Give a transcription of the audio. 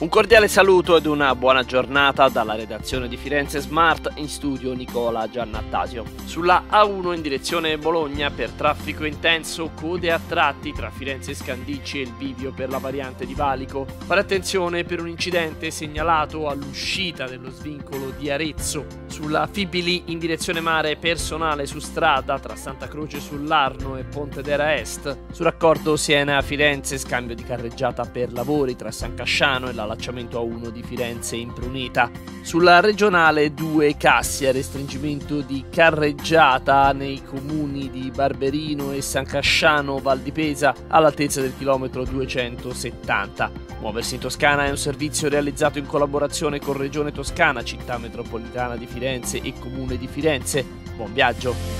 Un cordiale saluto ed una buona giornata dalla redazione di Firenze Smart in studio Nicola Giannattasio. Sulla A1 in direzione Bologna per traffico intenso, code a tratti tra Firenze Scandicci e il bivio per la variante di Valico. Fare attenzione per un incidente segnalato all'uscita dello svincolo di Arezzo. Sulla Fibili in direzione mare personale su strada tra Santa Croce sull'Arno e Ponte d'Era Est. Sul raccordo Siena-Firenze scambio di carreggiata per lavori tra San Casciano e la allacciamento A1 di Firenze Imprunita. Sulla regionale 2 Cassia, restringimento di carreggiata nei comuni di Barberino e San Casciano Val di Pesa all'altezza del chilometro 270. Muoversi in Toscana è un servizio realizzato in collaborazione con Regione Toscana, Città Metropolitana di Firenze e Comune di Firenze. Buon viaggio!